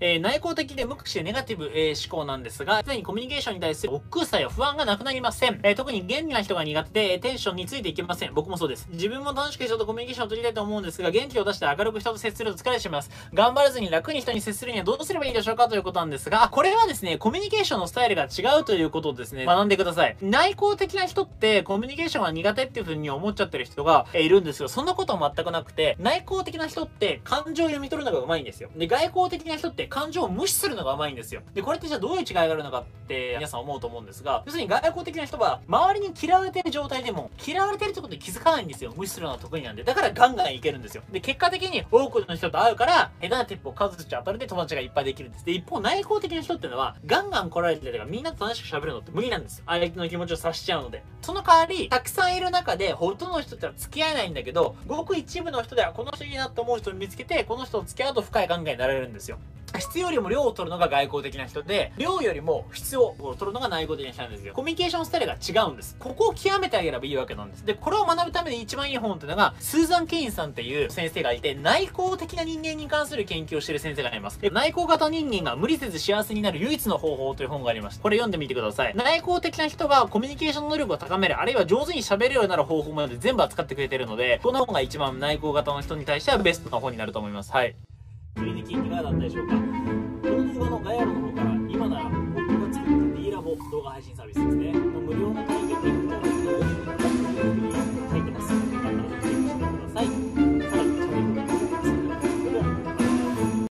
えー、内向的で無口でネガティブ、えー、思考なんですが、常にコミュニケーションに対する億劫さや不安がなくなりません。えー、特に元気な人が苦手で、テンションについていけません。僕もそうです。自分も楽しく人とコミュニケーションを取りたいと思うんですが、元気を出して明るく人と接すると疲れします。頑張らずに楽に人に接するにはどうすればいいでしょうかということなんですが、これはですね、コミュニケーションのスタイルが違うということをですね、学んでください。内向的な人ってコミュニケーションが苦手っていう風に思っちゃってる人が、えいるんですけど、そんなことは全くなくて、内向的な人って感情を読み取るのが上手いんですよ。で、外交的な人って感情を無視するのが上手いんですよ。で、これってじゃあどういう違いがあるのかって皆さん思うと思うんですが、要するに外交的な人は、周りに嫌われてる状態でも、嫌われてるってことに気づかないんですよ。無視するのが得意なんで。だからガンガンいけるんですよ。で、結果的に多くの人と会うから、下手なテップを数打ち当たるで友達がいっぱいできるんです。で、一方内向的な人っていうのは、ガンガン来られてるからみんなと楽しく喋るのって無理なんですよ。相手の気持ちを察しちゃうので。その代わり、たくさんいる中で、ほとんどの人とは付き合えないんだけど、ごく一部の人ではこの人いいなと思う人を見つけて、この人と付き合うと深い考えになれるんですよ。質よりも量を取るのが外交的な人で、量よりも質を取るのが内向的な人なんですよ。コミュニケーションスタイルが違うんです。ここを極めてあげればいいわけなんです。で、これを学ぶために一番いい本っていうのが、スーザン・ケインさんっていう先生がいて、内向的な人間に関する研究をしてる先生がいます。で、内向型人間が無理せず幸せになる唯一の方法という本があります。これ読んでみてください。内向的な人がコミュニケーション能力を高める、あるいは上手に喋るようになる方法まで全部扱ってくれてるので、この本が一番内向型の人に対してはベストな本になると思います。はい。類的いかがだったでしょうか。このドルのガヤロの方から今なら僕が作った D ラボ動画配信サービスですね。の無料の体験に行く